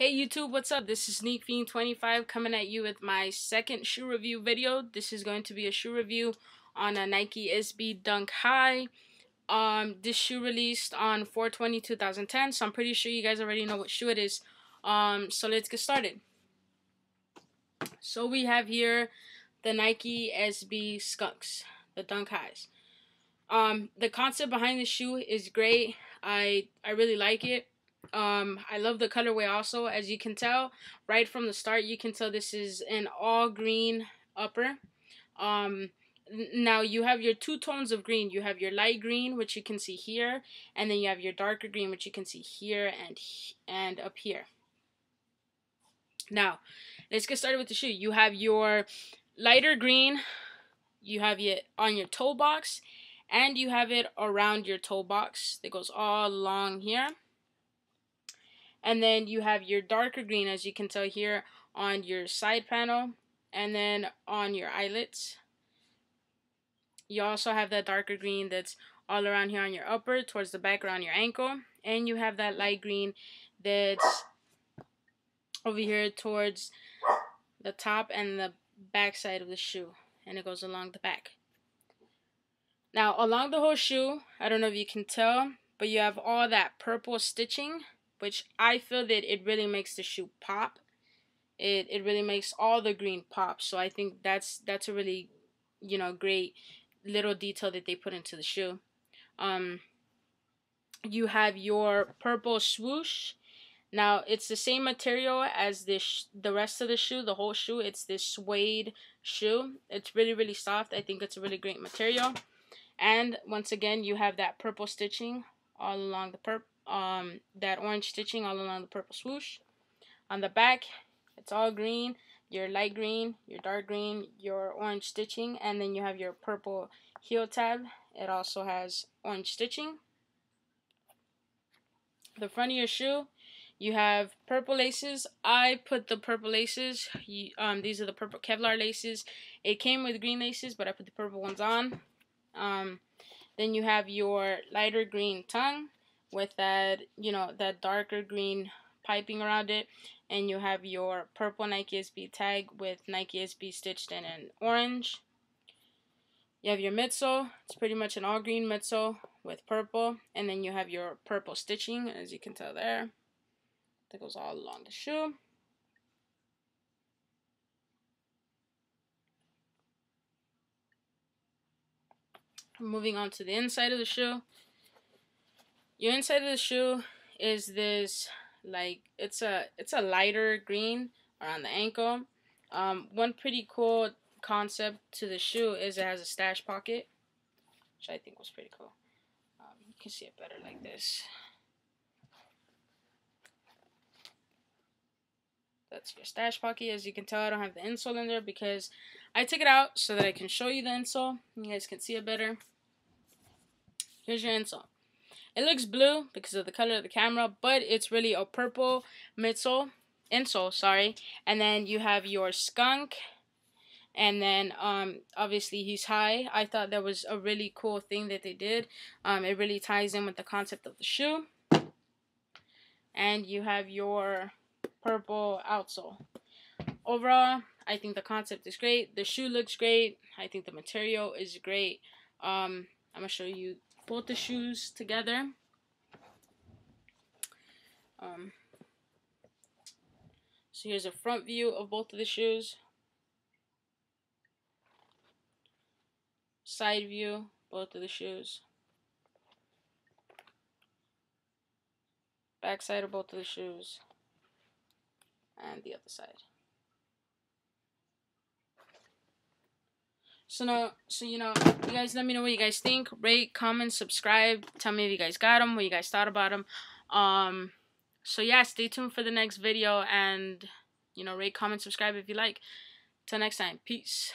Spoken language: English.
Hey YouTube, what's up? This is SneakFiend25 coming at you with my second shoe review video. This is going to be a shoe review on a Nike SB Dunk High. Um, this shoe released on 4-20-2010, so I'm pretty sure you guys already know what shoe it is. Um, so let's get started. So we have here the Nike SB Skunks, the Dunk Highs. Um, the concept behind the shoe is great. I I really like it. Um, I love the colorway also. As you can tell, right from the start, you can tell this is an all green upper. Um, now you have your two tones of green. You have your light green, which you can see here, and then you have your darker green, which you can see here and and up here. Now, let's get started with the shoe. You have your lighter green. You have it on your toe box, and you have it around your toe box that goes all along here. And then you have your darker green, as you can tell here, on your side panel. And then on your eyelets. You also have that darker green that's all around here on your upper, towards the back around your ankle. And you have that light green that's over here towards the top and the back side of the shoe. And it goes along the back. Now, along the whole shoe, I don't know if you can tell, but you have all that purple stitching which I feel that it really makes the shoe pop. It it really makes all the green pop. So I think that's that's a really you know great little detail that they put into the shoe. Um, you have your purple swoosh. Now it's the same material as this the rest of the shoe, the whole shoe. It's this suede shoe. It's really really soft. I think it's a really great material. And once again, you have that purple stitching all along the purple um, that orange stitching all along the purple swoosh. On the back, it's all green, your light green, your dark green, your orange stitching, and then you have your purple heel tab. It also has orange stitching. The front of your shoe, you have purple laces. I put the purple laces. You, um, these are the purple Kevlar laces. It came with green laces, but I put the purple ones on. Um, then you have your lighter green tongue with that, you know, that darker green piping around it. And you have your purple Nike SB tag with Nike SB stitched in an orange. You have your midsole. It's pretty much an all green midsole with purple. And then you have your purple stitching, as you can tell there. That goes all along the shoe. Moving on to the inside of the shoe your inside of the shoe is this like it's a it's a lighter green around the ankle. Um, one pretty cool concept to the shoe is it has a stash pocket, which I think was pretty cool. Um, you can see it better like this. That's your stash pocket. As you can tell, I don't have the insole in there because I took it out so that I can show you the insole. You guys can see it better. Here's your insole. It looks blue because of the color of the camera, but it's really a purple midsole, insole, sorry. And then you have your skunk, and then um, obviously he's high. I thought that was a really cool thing that they did. Um, it really ties in with the concept of the shoe. And you have your purple outsole. Overall, I think the concept is great. The shoe looks great. I think the material is great. Um, I'm to show you both the shoes together. Um, so here's a front view of both of the shoes. Side view, both of the shoes. Back side of both of the shoes. And the other side. So no, so you know, you guys let me know what you guys think. Rate, comment, subscribe. Tell me if you guys got them, what you guys thought about them. Um, so yeah, stay tuned for the next video and you know, rate, comment, subscribe if you like. Till next time, peace.